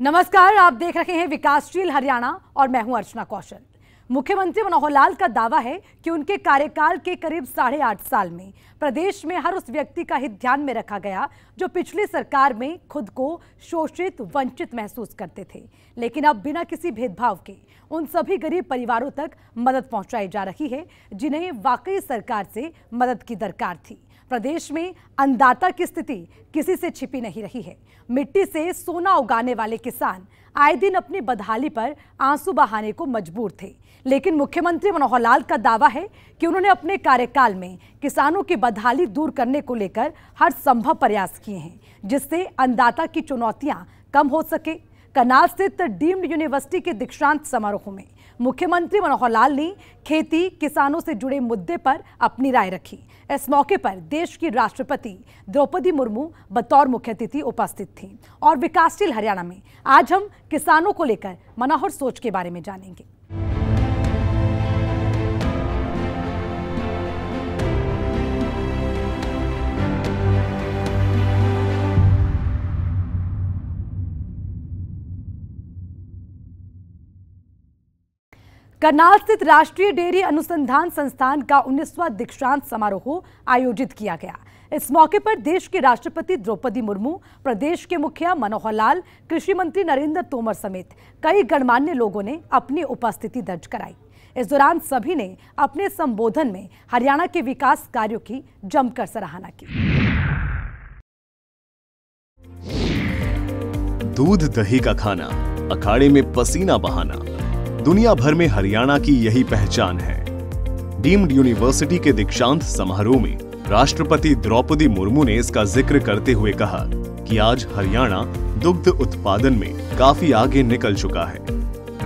नमस्कार, आप देख रहे हैं विकासशील हरियाणा, और मैं हूँ अर्चना कौशल। मुख्यमंत्री मनोहर लाल का दावा है कि उनके कार्यकाल के करीब साढ़े आठ साल में प्रदेश में हर उस व्यक्ति का हित ध्यान में रखा गया जो पिछली सरकार में खुद को शोषित, वंचित महसूस करते थे। लेकिन अब बिना किसी भेदभाव के उन सभी गरीब परिवारों तक मदद पहुंचाई जा रही है, जिन्हें वाकई सरकार से मदद की दरकार थी। प्रदेश में अन्नदाता की स्थिति किसी से छिपी नहीं रही है। मिट्टी से सोना उगाने वाले किसान आए दिन अपनी बदहाली पर आँसू बहाने को मजबूर थे। लेकिन मुख्यमंत्री मनोहर लाल का दावा है कि उन्होंने अपने कार्यकाल में किसानों की बदहाली दूर करने को लेकर हर संभव प्रयास किए हैं, जिससे अन्नदाता की चुनौतियाँ कम हो सके। करनाल स्थित डीम्ड यूनिवर्सिटी के दीक्षांत समारोह में मुख्यमंत्री मनोहर लाल ने खेती, किसानों से जुड़े मुद्दे पर अपनी राय रखी। इस मौके पर देश की राष्ट्रपति द्रौपदी मुर्मू बतौर मुख्य अतिथि उपस्थित थी और विकासशील हरियाणा में आज हम किसानों को लेकर मनोहर सोच के बारे में जानेंगे। करनाल स्थित राष्ट्रीय डेयरी अनुसंधान संस्थान का 19वां दीक्षांत समारोह आयोजित किया गया। इस मौके पर देश के राष्ट्रपति द्रौपदी मुर्मू, प्रदेश के मुखिया मनोहर लाल, कृषि मंत्री नरेंद्र तोमर समेत कई गणमान्य लोगों ने अपनी उपस्थिति दर्ज कराई। इस दौरान सभी ने अपने संबोधन में हरियाणा के विकास कार्यों की जमकर सराहना की। दूध दही का खाना, अखाड़े में पसीना बहाना। दुनिया भर में हरियाणा की यही पहचान है। डीम्ड यूनिवर्सिटी के दीक्षांत समारोह में राष्ट्रपति द्रौपदी मुर्मू ने इसका ज़िक्र करते हुए कहा कि आज हरियाणा दुग्ध उत्पादन में काफ़ी आगे निकल चुका है।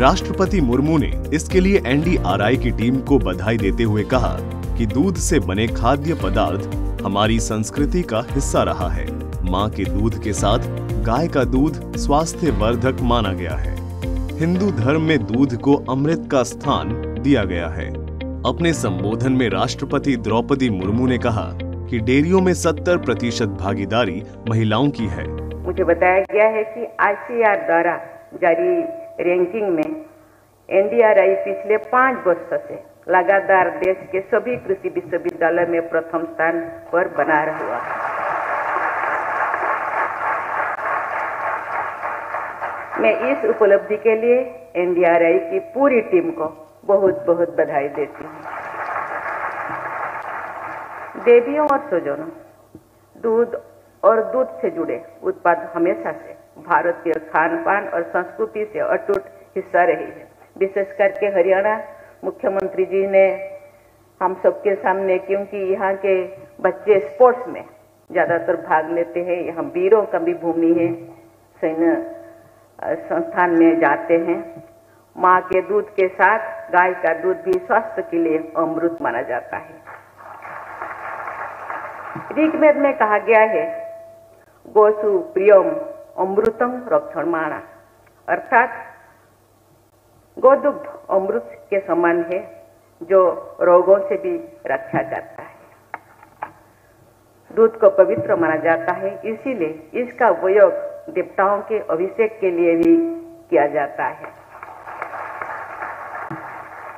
राष्ट्रपति मुर्मू ने इसके लिए एनडीआरआई की टीम को बधाई देते हुए कहा कि दूध से बने खाद्य पदार्थ हमारी संस्कृति का हिस्सा रहा है। माँ के दूध के साथ गाय का दूध स्वास्थ्य वर्धक माना गया है। हिंदू धर्म में दूध को अमृत का स्थान दिया गया है। अपने संबोधन में राष्ट्रपति द्रौपदी मुर्मू ने कहा कि डेयरियों में 70 प्रतिशत भागीदारी महिलाओं की है। मुझे बताया गया है कि आईसीआर द्वारा जारी रैंकिंग में एनडीआरआई पिछले पाँच वर्ष से लगातार देश के सभी कृषि विश्वविद्यालय में प्रथम स्थान पर बना रहा है। मैं इस उपलब्धि के लिए एनडीआरआई की पूरी टीम को बहुत बहुत बधाई देती हूँ। देवियों और स्वजनों, दूध और दूध से जुड़े उत्पाद हमेशा से भारत के खान पान और संस्कृति से अटूट हिस्सा रही है। विशेष करके हरियाणा मुख्यमंत्री जी ने हम सबके सामने, क्योंकि यहाँ के बच्चे स्पोर्ट्स में ज़्यादातर भाग लेते हैं, यहाँ वीरों का भी भूमि है, सैन्य संस्थान में जाते हैं। माँ के दूध के साथ गाय का दूध भी स्वास्थ्य के लिए अमृत माना जाता है। ऋग्वेद में कहा गया है, गोसु प्रियम अमृतम रक्षण माणा अर्थात, गोदुग्ध अमृत के समान है, जो रोगों से भी रक्षा करता है। दूध को पवित्र माना जाता है, इसीलिए इसका उपयोग देवताओं के अभिषेक के लिए भी किया जाता है।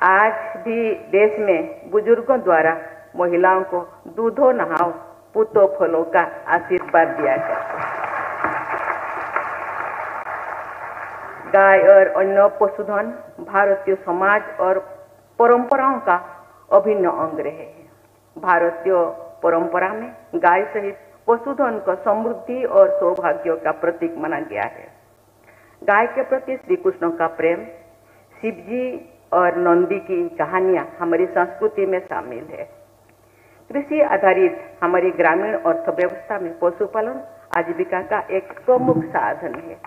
आज भी देश में बुज़ुर्गों द्वारा महिलाओं को दूधो, नहाओ, पुतो, फलों का आशीर्वाद दिया जाता है। गाय और अन्य पशुधन भारतीय समाज और परंपराओं का अभिन्न अंग रहे हैं। भारतीय परंपरा में गाय सहित पशुधन को समृद्धि और सौभाग्य का प्रतीक माना गया है। गाय के प्रति श्री कृष्ण का प्रेम शिव जी और नंदी की कहानियाँ हमारी संस्कृति में शामिल है। कृषि आधारित हमारी ग्रामीण अर्थव्यवस्था में पशुपालन आजीविका का एक प्रमुख साधन है।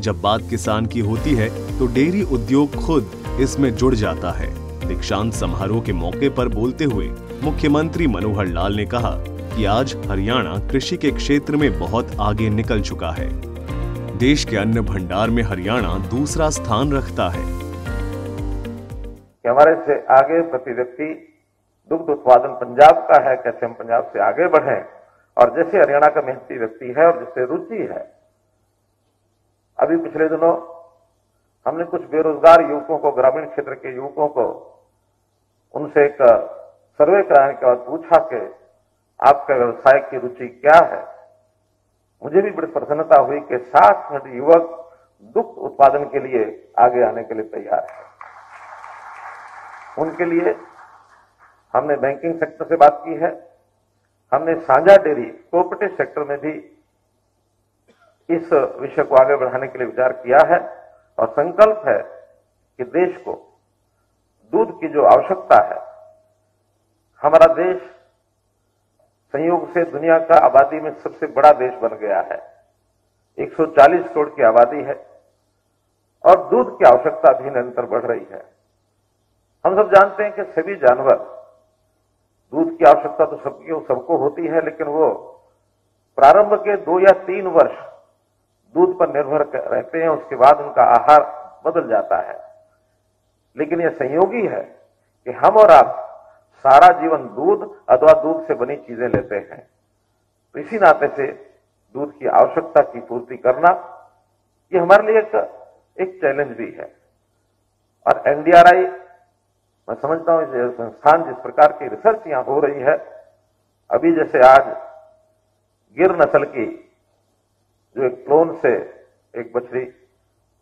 जब बात किसान की होती है तो डेयरी उद्योग खुद इसमें जुड़ जाता है। दीक्षांत समारोह के मौके पर बोलते हुए मुख्यमंत्री मनोहर लाल ने कहा कि आज हरियाणा कृषि के क्षेत्र में बहुत आगे निकल चुका है। देश के अन्न भंडार में हरियाणा दूसरा स्थान रखता है। हमारे से आगे प्रति व्यक्ति दुग्ध उत्पादन पंजाब का है, कैसे हम पंजाब से आगे बढ़े, और जैसे हरियाणा का मेहनती व्यक्ति है और जिससे रुचि है। अभी पिछले दिनों हमने कुछ बेरोजगार युवकों को, ग्रामीण क्षेत्र के युवकों को उनसे एक सर्वे कराने के बाद पूछा कि आपका व्यवसाय की रुचि क्या है? मुझे भी बड़ी प्रसन्नता हुई कि साठ युवक दुग्ध उत्पादन के लिए आगे आने के लिए तैयार है। उनके लिए हमने बैंकिंग सेक्टर से बात की है। हमने साझा डेयरी कोऑपरेटिव सेक्टर में भी इस विषय को आगे बढ़ाने के लिए विचार किया है और संकल्प है कि देश को दूध की जो आवश्यकता है, हमारा देश संयोग से दुनिया का आबादी में सबसे बड़ा देश बन गया है। 140 करोड़ की आबादी है और दूध की आवश्यकता भी निरंतर बढ़ रही है। हम सब जानते हैं कि सभी जानवर, दूध की आवश्यकता तो सबकी सबको होती है, लेकिन वो प्रारंभ के दो या तीन वर्ष दूध पर निर्भर रहते हैं, उसके बाद उनका आहार बदल जाता है। लेकिन यह संयोगी है कि हम और आप सारा जीवन दूध अथवा दूध से बनी चीज़ें लेते हैं। तो इसी नाते से दूध की आवश्यकता की पूर्ति करना यह हमारे लिए एक, एक चैलेंज भी है। और एनडीआरआई मैं समझता हूँ संस्थान जिस प्रकार की रिसर्च यहाँ हो रही है अभी जैसे आज गिर नस्ल की जो एक क्लोन से एक बछड़ी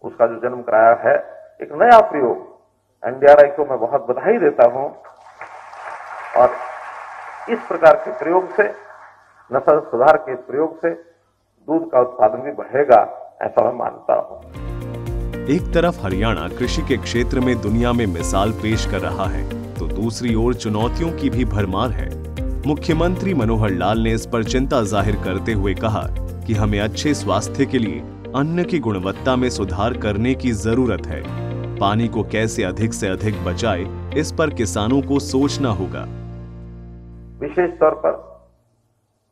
उसका जो जन्म कराया है एक नया प्रयोग एनडीआरआई को मैं बहुत बधाई देता हूँ। और इस प्रकार के प्रयोग से नस्ल सुधार के प्रयोग से दूध का उत्पादन भी बढ़ेगा, ऐसा मैं मानता हूँ। एक तरफ़ हरियाणा कृषि के क्षेत्र में दुनिया में मिसाल पेश कर रहा है तो दूसरी ओर चुनौतियों की भी भरमार है। मुख्यमंत्री मनोहर लाल ने इस पर चिंता ज़ाहिर करते हुए कहा कि हमें अच्छे स्वास्थ्य के लिए अन्न की गुणवत्ता में सुधार करने की ज़रूरत है। पानी को कैसे अधिक से अधिक बचाए, इस पर किसानों को सोचना होगा। विशेष तौर पर,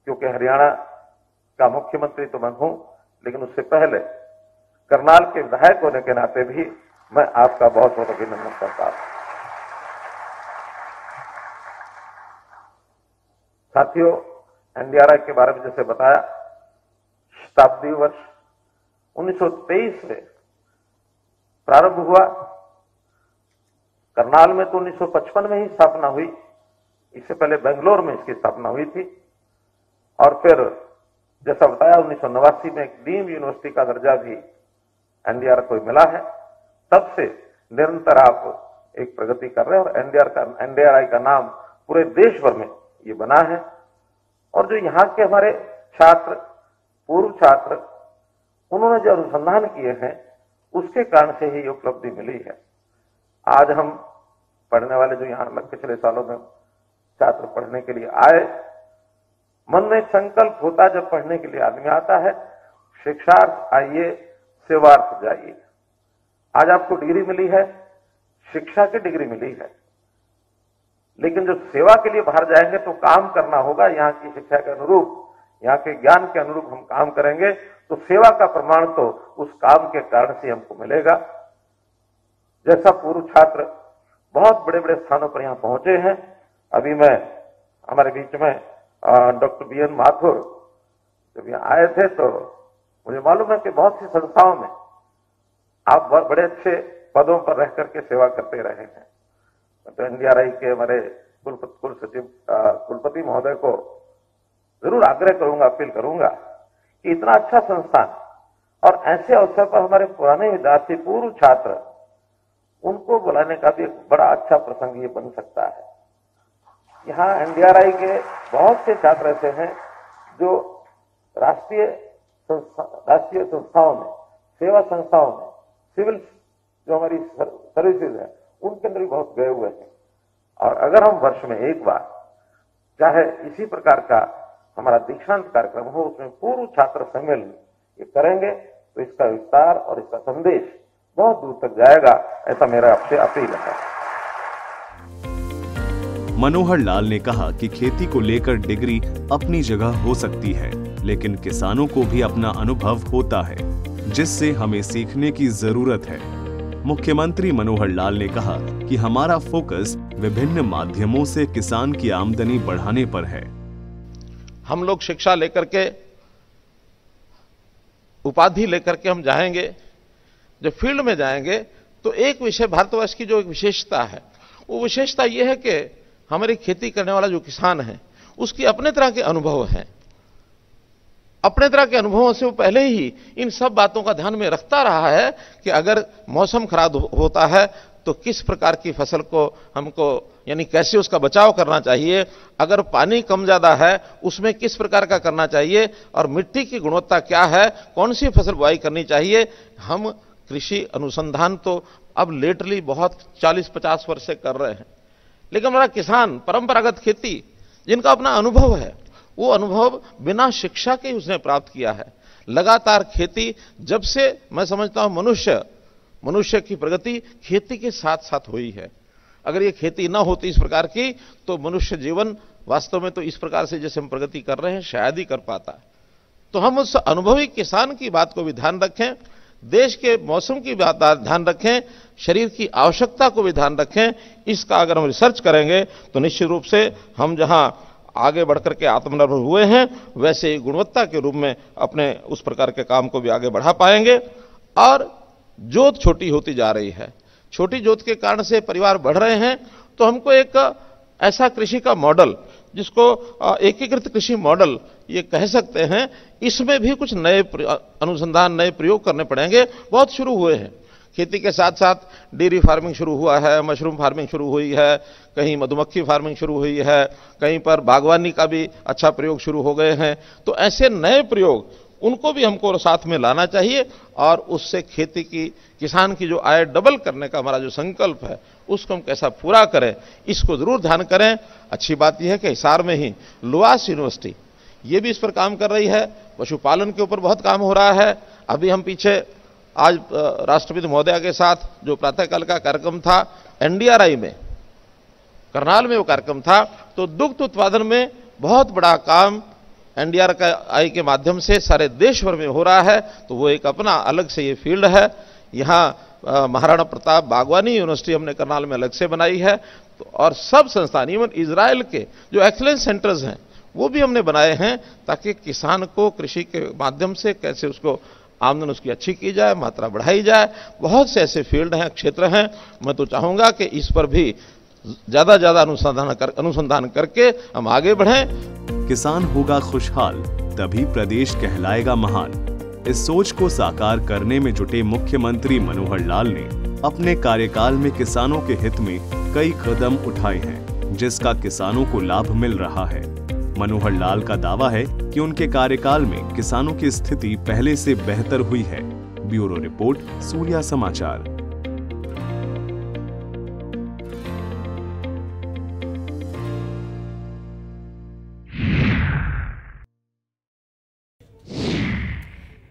क्योंकि हरियाणा का मुख्यमंत्री तो मैं हूँ, लेकिन उससे पहले करनाल के विधायक होने के नाते भी मैं आपका बहुत बहुत अभिनंदन करता हूँ। साथियों एनडीआरआई के बारे में जैसे बताया, शताब्दी वर्ष 1923 में प्रारंभ हुआ। करनाल में तो 1955 में ही स्थापना हुई। इससे पहले बेंगलोर में इसकी स्थापना हुई थी। और फिर, जैसा बताया, उन्नीस सौ नवासी में एक डीम यूनिवर्सिटी का दर्जा भी एनडीआर को मिला है। तब से निरंतर आप एक प्रगति कर रहे हैं और एनडीआर का, एनडीआरआई का नाम पूरे देश भर में ये बना है। और जो यहाँ के हमारे छात्र, पूर्व छात्र, उन्होंने जो अनुसंधान किए हैं, उसके कारण से ही ये उपलब्धि मिली है। आज हम पढ़ने वाले जो यहाँ पिछले सालों में छात्र पढ़ने के लिए आए। मन में संकल्प होता जब पढ़ने के लिए आदमी आता है, शिक्षार्थ आइए, सेवार्थ जाइए। आज आपको डिग्री मिली है, शिक्षा की डिग्री मिली है। लेकिन जो सेवा के लिए बाहर जाएँगे तो काम करना होगा, यहाँ की शिक्षा के अनुरूप, यहाँ के ज्ञान के अनुरूप हम काम करेंगे तो सेवा का प्रमाण तो उस काम के कारण से हमको मिलेगा। जैसा पूर्व छात्र बहुत बड़े बड़े स्थानों पर यहाँ पहुँचे हैं अभी मैं, हमारे बीच में डॉक्टर बी एन माथुर जब यहाँ आए थे तो मुझे मालूम है कि बहुत सी संस्थाओं में आप बहुत बड़े अच्छे पदों पर रह करके सेवा करते रहे हैं। तो एनडीआरआई के हमारे कुल सचिव कुलपति महोदय को ज़रूर आग्रह करूँगा, अपील करूँगा कि इतना अच्छा संस्थान और ऐसे अवसर पर हमारे पुराने विद्यार्थी, पूर्व छात्र, उनको बुलाने का भी एक बड़ा अच्छा प्रसंग ये बन सकता है। यहाँ एनडीआरआई के बहुत से छात्र ऐसे हैं जो राष्ट्रीय राष्ट्रीय संस्थाओं में, सेवा संस्थाओं में, सिविल जो हमारी सर्विसेज़ है, उनके अंदर भी बहुत गए हुए हैं। और अगर हम वर्ष में एक बार चाहे इसी प्रकार का हमारा दीक्षांत कार्यक्रम हो, उसमें पूर्व छात्र सम्मेलन ये करेंगे तो इसका विस्तार और इसका संदेश बहुत दूर तक जाएगा, ऐसा मेरा आपसे अपील है। मनोहर लाल ने कहा कि खेती को लेकर डिग्री अपनी जगह हो सकती है, लेकिन किसानों को भी अपना अनुभव होता है, जिससे हमें सीखने की ज़रूरत है। मुख्यमंत्री मनोहर लाल ने कहा कि हमारा फोकस विभिन्न माध्यमों से किसान की आमदनी बढ़ाने पर है। हम लोग शिक्षा लेकर के, उपाधि लेकर के हम जाएँगे जब फ़ील्ड में जाएँगे तो एक विषय भारतवर्ष की जो एक विशेषता है, वो विशेषता यह है कि हमारी खेती करने वाला जो किसान है, उसकी अपने तरह के अनुभव हैं। अपने तरह के अनुभवों से वो पहले ही इन सब बातों का ध्यान में रखता रहा है कि अगर मौसम खराब होता है तो किस प्रकार की फ़सल को हमको, यानी कैसे उसका बचाव करना चाहिए, अगर पानी कम ज़्यादा है, उसमें किस प्रकार का करना चाहिए, और मिट्टी की गुणवत्ता क्या है, कौन सी फ़सल बुआई करनी चाहिए, हम कृषि अनुसंधान तो अब लेटरली बहुत 40-50 वर्ष से कर रहे हैं। लेकिन हमारा किसान, परंपरागत खेती, जिनका अपना अनुभव है, वो अनुभव बिना शिक्षा के उसने प्राप्त किया है। लगातार खेती, जब से मैं समझता हूँ मनुष्य मनुष्य की प्रगति खेती के साथ साथ हुई है। अगर ये खेती ना होती इस प्रकार की तो मनुष्य जीवन वास्तव में तो इस प्रकार से जैसे हम प्रगति कर रहे हैं, शायद ही कर पाता। तो हम उस अनुभवी किसान की बात को भी ध्यान रखें देश के मौसम की ध्यान रखें, शरीर की आवश्यकता को भी ध्यान रखें, इसका अगर हम रिसर्च करेंगे तो निश्चित रूप से हम जहाँ आगे बढ़कर के आत्मनिर्भर हुए हैं, वैसे ही गुणवत्ता के रूप में अपने उस प्रकार के काम को भी आगे बढ़ा पाएँगे। और जोत छोटी होती जा रही है। छोटी जोत के कारण से परिवार बढ़ रहे हैं तो हमको एक ऐसा कृषि का मॉडल, जिसको एकीकृत कृषि मॉडल ये कह सकते हैं, इसमें भी कुछ नए अनुसंधान, नए प्रयोग करने पड़ेंगे। बहुत शुरू हुए हैं। खेती के साथ साथ डेयरी फ़ार्मिंग शुरू हुआ है, मशरूम फ़ार्मिंग शुरू हुई है, कहीं मधुमक्खी फ़ार्मिंग शुरू हुई है, कहीं पर बागवानी का भी अच्छा प्रयोग शुरू हो गए हैं। तो ऐसे नए प्रयोग, उनको भी हमको साथ में लाना चाहिए और उससे खेती की, किसान की जो आय डबल करने का हमारा जो संकल्प है, उसको हम कैसा पूरा करें, इसको ज़रूर ध्यान करें। अच्छी बात यह है कि हिसार में ही लुआस यूनिवर्सिटी ये भी इस पर काम कर रही है। पशुपालन के ऊपर बहुत काम हो रहा है। अभी हम पीछे आज राष्ट्रपति महोदया के साथ जो प्रातःकाल का कार्यक्रम था, एनडीआरआई में, करनाल में वो कार्यक्रम था तो दुग्ध उत्पादन में बहुत बड़ा काम एनडीआर का आई के माध्यम से सारे देश भर में हो रहा है। तो वो एक अपना अलग से ये फ़ील्ड है। यहाँ महाराणा प्रताप बागवानी यूनिवर्सिटी हमने करनाल में अलग से बनाई है। तो और सब संस्थान, इवन इसराइल के जो एक्सलेंस सेंटर्स हैं वो भी हमने बनाए हैं ताकि किसान को कृषि के माध्यम से कैसे उसको आमदन उसकी अच्छी की जाए, मात्रा बढ़ाई जाए। बहुत से ऐसे फ़ील्ड हैं, क्षेत्र हैं। मैं तो चाहूँगा कि इस पर भी ज़्यादा ज़्यादा अनुसंधान कर, अनुसंधान करके हम आगे बढ़ें। किसान होगा खुशहाल, तभी प्रदेश कहलाएगा महान। इस सोच को साकार करने में जुटे मुख्यमंत्री मनोहर लाल ने अपने कार्यकाल में किसानों के हित में कई कदम उठाए हैं, जिसका किसानों को लाभ मिल रहा है। मनोहर लाल का दावा है कि उनके कार्यकाल में किसानों की स्थिति पहले से बेहतर हुई है। ब्यूरो रिपोर्ट, सूर्या समाचार।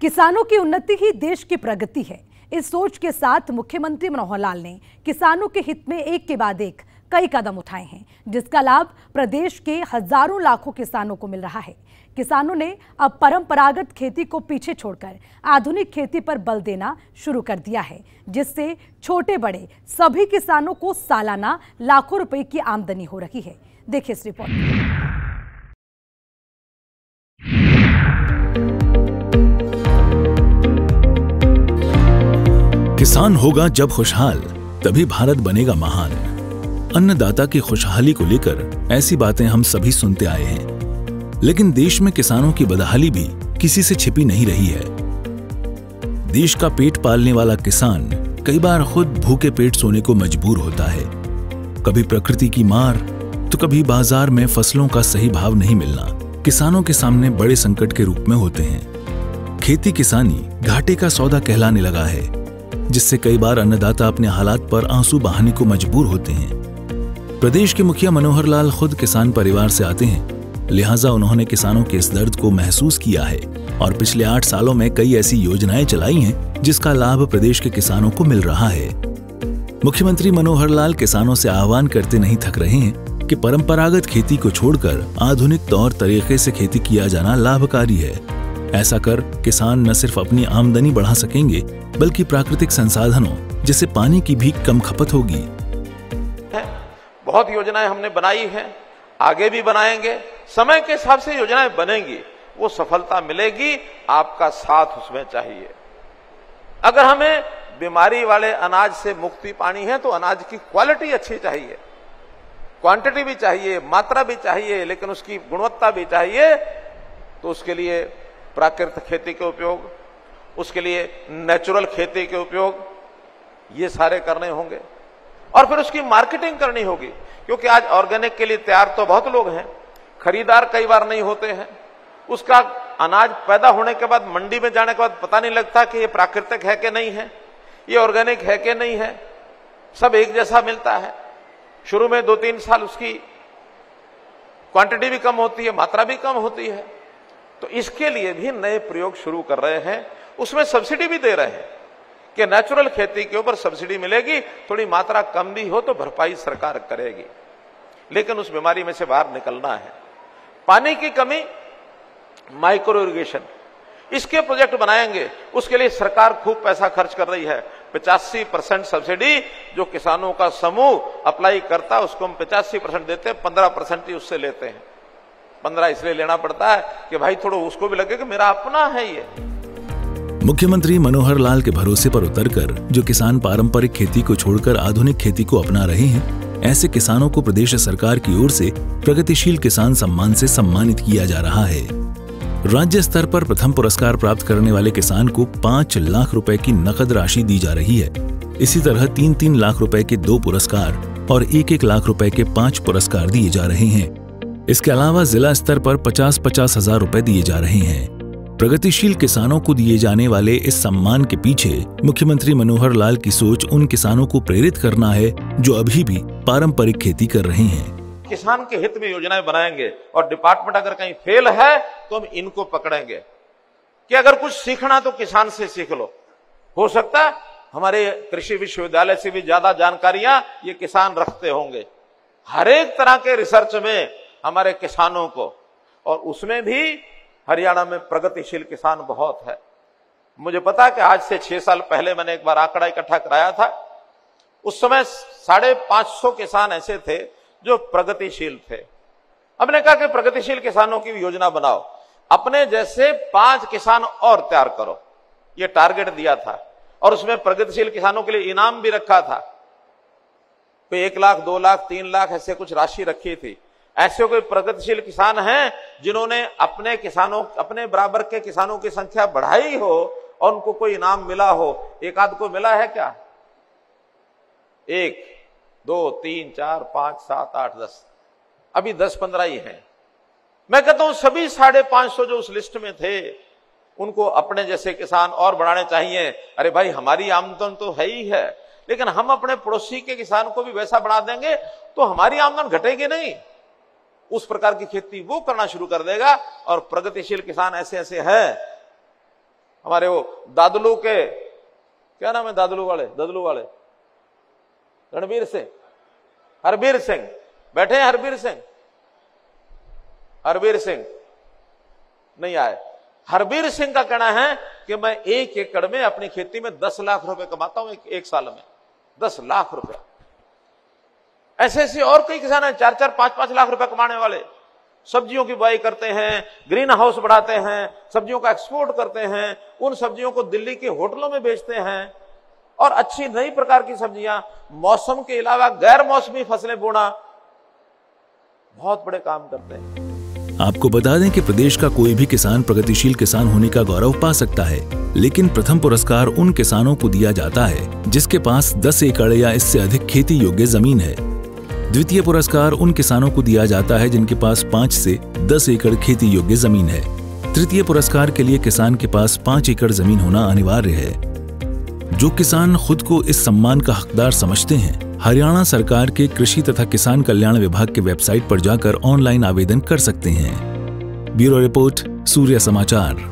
किसानों की उन्नति ही देश की प्रगति है। इस सोच के साथ मुख्यमंत्री मनोहर लाल ने किसानों के हित में एक के बाद एक कई कदम उठाए हैं, जिसका लाभ प्रदेश के हज़ारों लाखों किसानों को मिल रहा है। किसानों ने अब परंपरागत खेती को पीछे छोड़कर आधुनिक खेती पर बल देना शुरू कर दिया है, जिससे छोटे बड़े सभी किसानों को सालाना लाखों रुपए की आमदनी हो रही है। देखिए इस रिपोर्ट। किसान होगा जब खुशहाल, तभी भारत बनेगा महान। अन्नदाता की खुशहाली को लेकर ऐसी बातें हम सभी सुनते आए हैं। लेकिन देश में किसानों की बदहाली भी किसी से छिपी नहीं रही है। देश का पेट पालने वाला किसान कई बार खुद भूखे पेट सोने को मजबूर होता है। कभी प्रकृति की मार तो कभी बाज़ार में फ़सलों का सही भाव नहीं मिलना। किसानों के सामने बड़े संकट के रूप में होते हैं। खेती किसानी घाटे का सौदा कहलाने लगा है, जिससे कई बार अन्नदाता अपने हालात पर आँसू बहाने को मजबूर होते हैं। प्रदेश के मुखिया मनोहर लाल खुद किसान परिवार से आते हैं। लिहाजा उन्होंने किसानों के इस दर्द को महसूस किया है और पिछले आठ सालों में कई ऐसी योजनाएँ चलाई हैं, जिसका लाभ प्रदेश के किसानों को मिल रहा है। मुख्यमंत्री मनोहर लाल किसानों से आह्वान करते नहीं थक रहे हैं कि परंपरागत खेती को छोड़कर आधुनिक तौर तरीके से खेती किया जाना लाभकारी है। ऐसा कर किसान न सिर्फ़ अपनी आमदनी बढ़ा सकेंगे, बल्कि प्राकृतिक संसाधनों, जैसे पानी की भी कम खपत होगी। बहुत योजनाएँ हमने बनाई हैं, आगे भी बनाएँगे। समय के हिसाब से योजनाएँ बनेंगी, वो सफलता मिलेगी, आपका साथ उसमें चाहिए। अगर हमें बीमारी वाले अनाज से मुक्ति पानी है तो अनाज की क्वालिटी अच्छी चाहिए। क्वांटिटी भी चाहिए, मात्रा भी चाहिए, लेकिन उसकी गुणवत्ता भी चाहिए तो उसके लिए प्राकृतिक खेती के उपयोग, उसके लिए नेचुरल खेती के उपयोग, ये सारे करने होंगे। और फिर उसकी मार्केटिंग करनी होगी। क्योंकि आज ऑर्गेनिक के लिए तैयार तो बहुत लोग हैं, खरीदार कई बार नहीं होते हैं। उसका अनाज पैदा होने के बाद, मंडी में जाने के बाद पता नहीं लगता कि ये प्राकृतिक है कि नहीं है, ये ऑर्गेनिक है कि नहीं है। सब एक जैसा मिलता है। शुरू में दो तीन साल उसकी क्वांटिटी भी कम होती है, मात्रा भी कम होती है। तो इसके लिए भी नए प्रयोग शुरू कर रहे हैं। उसमें सब्सिडी भी दे रहे हैं। कि नेचुरल खेती के ऊपर सब्सिडी मिलेगी, थोड़ी मात्रा कम भी हो तो भरपाई सरकार करेगी। लेकिन उस बीमारी में से बाहर निकलना है। पानी की कमी माइक्रो इरिगेशन इसके प्रोजेक्ट बनाएँगे, उसके लिए सरकार खूब पैसा खर्च कर रही है। पचासी परसेंट सब्सिडी जो किसानों का समूह अप्लाई करता है उसको हम पचासी परसेंट देते हैं, पंद्रह परसेंट ही उससे लेते हैं। पंद्रह इसलिए लेना पड़ता है कि भाई थोड़ा उसको भी लगे कि मेरा अपना है ये। मुख्यमंत्री मनोहर लाल के भरोसे पर उतरकर, जो किसान पारंपरिक खेती को छोड़कर आधुनिक खेती को अपना रहे हैं, ऐसे किसानों को प्रदेश सरकार की ओर से प्रगतिशील किसान सम्मान से सम्मानित किया जा रहा है। राज्य स्तर पर प्रथम पुरस्कार प्राप्त करने वाले किसान को पाँच लाख रुपए की नकद राशि दी जा रही है। इसी तरह तीन तीन लाख रुपए के दो पुरस्कार और एक एक लाख रुपए के पाँच पुरस्कार दिए जा रहे हैं। इसके अलावा जिला स्तर पर पचास पचास हज़ार रुपए दिए जा रहे हैं। प्रगतिशील किसानों को दिए जाने वाले इस सम्मान के पीछे मुख्यमंत्री मनोहर लाल की सोच उन किसानों को प्रेरित करना है जो अभी भी पारंपरिक खेती कर रहे हैं। किसान के हित में योजनाएँ बनाएँगे और डिपार्टमेंट अगर कहीं फेल है तो हम इनको पकड़ेंगे। कि अगर कुछ सीखना तो किसान से सीख लो। हो सकता है हमारे कृषि विश्वविद्यालय से भी ज़्यादा जानकारियाँ ये किसान रखते होंगे। हर एक तरह के रिसर्च में हमारे किसानों को और उसमें भी हरियाणा में प्रगतिशील किसान बहुत है। मुझे पता है कि आज से छह साल पहले मैंने एक बार आंकड़ा इकट्ठा कराया था। उस समय साढ़े पाँच सौ किसान ऐसे थे जो प्रगतिशील थे। हमने कहा कि प्रगतिशील किसानों की योजना बनाओ। अपने जैसे पाँच किसान और तैयार करो। ये टारगेट दिया था। और उसमें प्रगतिशील किसानों के लिए इनाम भी रखा था। कोई एक लाख, दो लाख, तीन लाख ऐसे कुछ राशि रखी थी। ऐसे कोई प्रगतिशील किसान हैं जिन्होंने अपने किसानों, अपने बराबर के किसानों की संख्या बढ़ाई हो और उनको कोई इनाम मिला हो? एक आध को मिला है क्या? एक, दो, तीन, चार, पाँच, सात, आठ, दस। अभी दस, पंद्रह ही हैं। मैं कहता हूँ सभी साढ़े पाँच सौ जो उस लिस्ट में थे, उनको अपने जैसे किसान और बढ़ाने चाहिए। अरे भाई, हमारी आमदन तो है ही है, लेकिन हम अपने पड़ोसी के किसान को भी वैसा बढ़ा देंगे तो हमारी आमदन घटेगी नहीं। उस प्रकार की खेती वो करना शुरू कर देगा और प्रगतिशील किसान ऐसे ऐसे हैं। हमारे वो दादलू के क्या नाम है दादलू वाले? ददलू वाले। रणबीर सिंह। हरबीर सिंह। बैठे हैं हरबीर सिंह। हरबीर सिंह। नहीं आए। हरबीर सिंह का कहना है कि मैं एक एकड़ में अपनी खेती में दस लाख रुपए कमाता हूँ एक, एक साल में। दस लाख रुपए ऐसे ऐसे और कई किसान हैं, चार चार, पाँच पाँच लाख रुपए कमाने वाले। सब्जियों की बुआई करते हैं, ग्रीन हाउस बढ़ाते हैं, सब्जियों का एक्सपोर्ट करते हैं, उन सब्जियों को दिल्ली के होटलों में बेचते हैं। और अच्छी नई प्रकार की सब्ज़ियाँ, मौसम के अलावा गैर मौसमी फ़सलें बोना, बहुत बड़े काम करते हैं। आपको बता दें कि प्रदेश का कोई भी किसान प्रगतिशील किसान होने का गौरव पा सकता है, लेकिन प्रथम पुरस्कार उन किसानों को दिया जाता है, जिसके पास 10 एकड़ या इससे अधिक खेती योग्य ज़मीन है। द्वितीय पुरस्कार उन किसानों को दिया जाता है जिनके पास पाँच से दस एकड़ खेती योग्य ज़मीन है। तृतीय पुरस्कार के लिए किसान के पास पाँच एकड़ ज़मीन होना अनिवार्य है। जो किसान खुद को इस सम्मान का हकदार समझते हैं, हरियाणा सरकार के कृषि तथा किसान कल्याण विभाग के वेबसाइट पर जाकर ऑनलाइन आवेदन कर सकते हैं। ब्यूरो रिपोर्ट, सूर्य समाचार।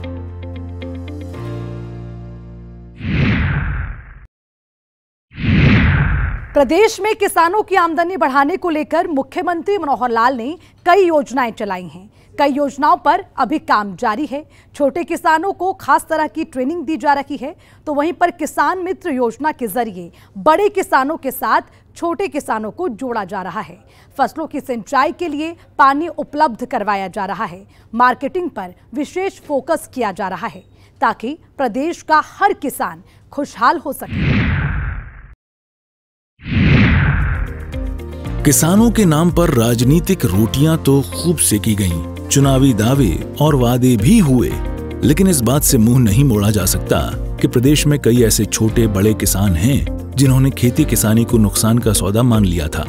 प्रदेश में किसानों की आमदनी बढ़ाने को लेकर मुख्यमंत्री मनोहर लाल ने कई योजनाएँ चलाई हैं। कई योजनाओं पर अभी काम जारी है। छोटे किसानों को खास तरह की ट्रेनिंग दी जा रही है। तो वहीं पर किसान मित्र योजना के ज़रिए बड़े किसानों के साथ छोटे किसानों को जोड़ा जा रहा है। फ़सलों की सिंचाई के लिए पानी उपलब्ध करवाया जा रहा है। मार्केटिंग पर विशेष फोकस किया जा रहा है ताकि प्रदेश का हर किसान खुशहाल हो सके। किसानों के नाम पर राजनीतिक रोटियाँ तो खूब सेकी गईं, चुनावी दावे और वादे भी हुए लेकिन इस बात से मुँह नहीं मोड़ा जा सकता कि प्रदेश में कई ऐसे छोटे बड़े किसान हैं जिन्होंने खेती किसानी को नुकसान का सौदा मान लिया था।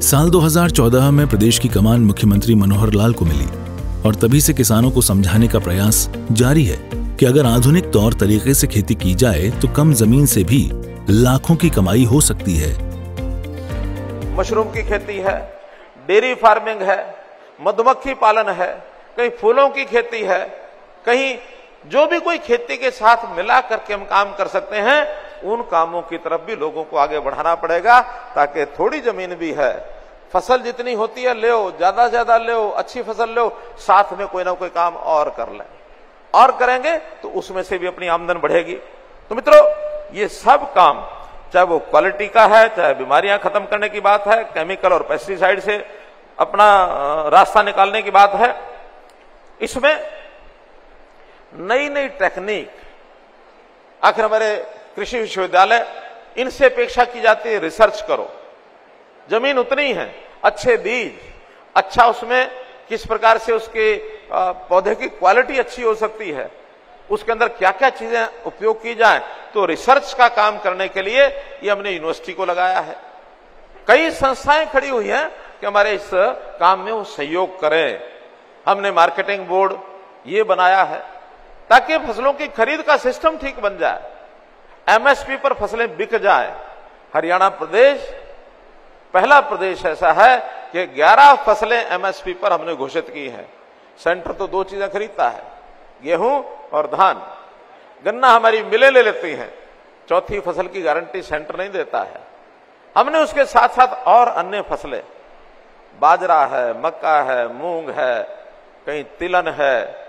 साल 2014 में प्रदेश की कमान मुख्यमंत्री मनोहर लाल को मिली और तभी से किसानों को समझाने का प्रयास जारी है कि अगर आधुनिक तौर तरीके से खेती की जाए तो कम ज़मीन से भी लाखों की कमाई हो सकती है। मशरूम की खेती है, डेयरी फ़ार्मिंग है, मधुमक्खी पालन है, कहीं फूलों की खेती है, कहीं जो भी कोई खेती के साथ मिला करके हम काम कर सकते हैं, उन कामों की तरफ़ भी लोगों को आगे बढ़ाना पड़ेगा, ताकि थोड़ी ज़मीन भी है। फ़सल जितनी होती है, ले ज़्यादा से ज़्यादा ले अच्छी फ़सल ले साथ में कोई ना कोई काम और कर ले। और करेंगे तो उसमें से भी अपनी आमदन बढ़ेगी। तो मित्रों, ये सब काम चाहे वो क्वालिटी का है, चाहे बीमारियाँ खत्म करने की बात है केमिकल और पेस्टिसाइड से अपना रास्ता निकालने की बात है। इसमें नई नई टेक्निक आखिर हमारे कृषि विश्वविद्यालय, इनसे अपेक्षा की जाती है रिसर्च करो। ज़मीन उतनी है, अच्छे बीज अच्छा उसमें किस प्रकार से उसके पौधे की क्वालिटी अच्छी हो सकती है। उसके अंदर क्या क्या चीज़ें उपयोग की जाए तो रिसर्च का काम करने के लिए ये हमने यूनिवर्सिटी को लगाया है। कई संस्थाएँ खड़ी हुई हैं कि हमारे इस काम में वो सहयोग करें। हमने मार्केटिंग बोर्ड ये बनाया है, ताकि फ़सलों की खरीद का सिस्टम ठीक बन जाए एमएसपी पर फ़सलें बिक जाए। हरियाणा प्रदेश, पहला प्रदेश ऐसा है कि 11 फ़सलें एमएसपी पर हमने घोषित की है। सेंटर तो दो चीज़ें खरीदता है। गेहूँ और धान। गन्ना हमारी मिले ले लेती हैं। चौथी फ़सल की गारंटी सेंटर नहीं देता है। हमने उसके साथ साथ और अन्य फ़सलें। बाजरा है, मक्का है, मूंग है, कहीं तिलन है।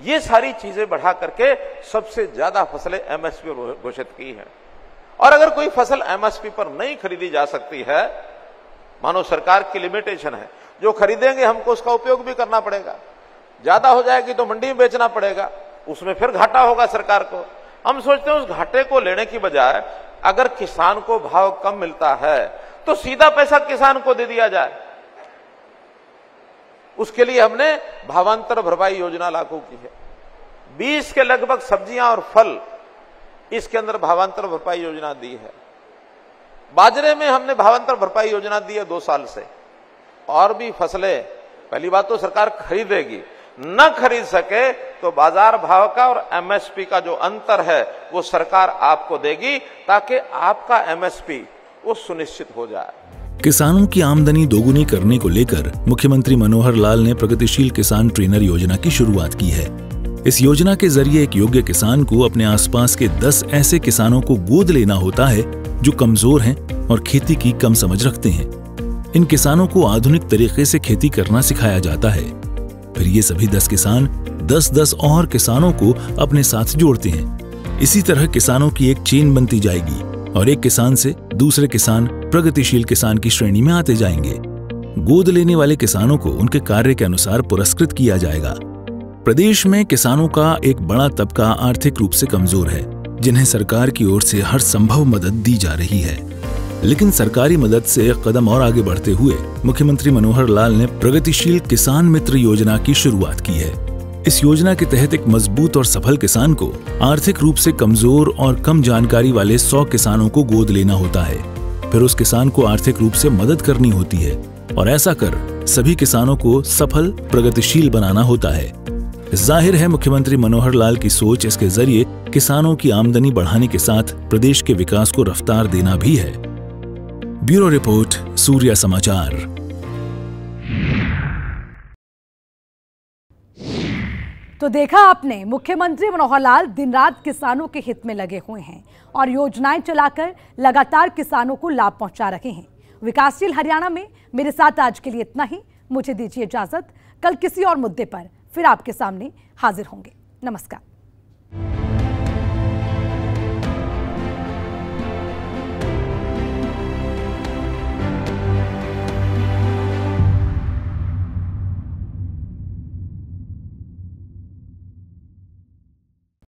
ये सारी चीज़ें बढ़ा करके सबसे ज़्यादा फ़सलें एमएसपी घोषित की हैं। और अगर कोई फ़सल एमएसपी पर नहीं खरीदी जा सकती है, मानो सरकार की लिमिटेशन है, जो खरीदेंगे हमको उसका उपयोग भी करना पड़ेगा। ज़्यादा हो जाएगी तो मंडी में बेचना पड़ेगा। उसमें फिर घाटा होगा सरकार को। हम सोचते हैं उस घाटे को लेने की बजाय अगर किसान को भाव कम मिलता है तो सीधा पैसा किसान को दे दिया जाए। उसके लिए हमने भावांतर भरपाई योजना लागू की है। बीस के लगभग सब्ज़ियाँ और फल, इसके अंदर भावांतर भरपाई योजना दी है। बाजरे में हमने भावांतर भरपाई योजना दी है दो साल से। और भी फ़सलें, पहली बात तो सरकार खरीदेगी। न खरीद सके तो बाज़ार भाव का और एमएसपी का जो अंतर है, वो सरकार आपको देगी, ताकि आपका एमएसपी वो सुनिश्चित हो जाए। किसानों की आमदनी दोगुनी करने को लेकर मुख्यमंत्री मनोहर लाल ने प्रगतिशील किसान ट्रेनर योजना की शुरुआत की है। इस योजना के ज़रिए एक योग्य किसान को अपने आसपास के 10 ऐसे किसानों को गोद लेना होता है, जो कमज़ोर हैं और खेती की कम समझ रखते हैं। इन किसानों को आधुनिक तरीके से खेती करना सिखाया जाता है। फिर ये सभी दस किसान दस दस और किसानों को अपने साथ जोड़ते हैं। इसी तरह किसानों की एक चेन बनती जाएगी और एक किसान से दूसरे किसान, प्रगतिशील किसान की श्रेणी में आते जाएँगे। गोद लेने वाले किसानों को उनके कार्य के अनुसार पुरस्कृत किया जाएगा। प्रदेश में किसानों का एक बड़ा तबका आर्थिक रूप से कमज़ोर है, जिन्हें सरकार की ओर से हर संभव मदद दी जा रही है। लेकिन सरकारी मदद से एक कदम और आगे बढ़ते हुए मुख्यमंत्री मनोहर लाल ने प्रगतिशील किसान मित्र योजना की शुरुआत की है। इस योजना के तहत एक मज़बूत और सफल किसान को आर्थिक रूप से कमज़ोर और कम जानकारी वाले सौ किसानों को गोद लेना होता है। फिर उस किसान को आर्थिक रूप से मदद करनी होती है और ऐसा कर सभी किसानों को सफल, प्रगतिशील बनाना होता है। ज़ाहिर है, मुख्यमंत्री मनोहर लाल की सोच इसके ज़रिए किसानों की आमदनी बढ़ाने के साथ प्रदेश के विकास को रफ्तार देना भी है। ब्यूरो रिपोर्ट, सूर्या समाचार। तो देखा आपने, मुख्यमंत्री मनोहर लाल दिन रात किसानों के हित में लगे हुए हैं और योजनाएँ चलाकर लगातार किसानों को लाभ पहुँचा रहे हैं। विकासशील हरियाणा में मेरे साथ आज के लिए इतना ही। मुझे दीजिए इजाज़त। कल किसी और मुद्दे पर फिर आपके सामने हाजिर होंगे। नमस्कार।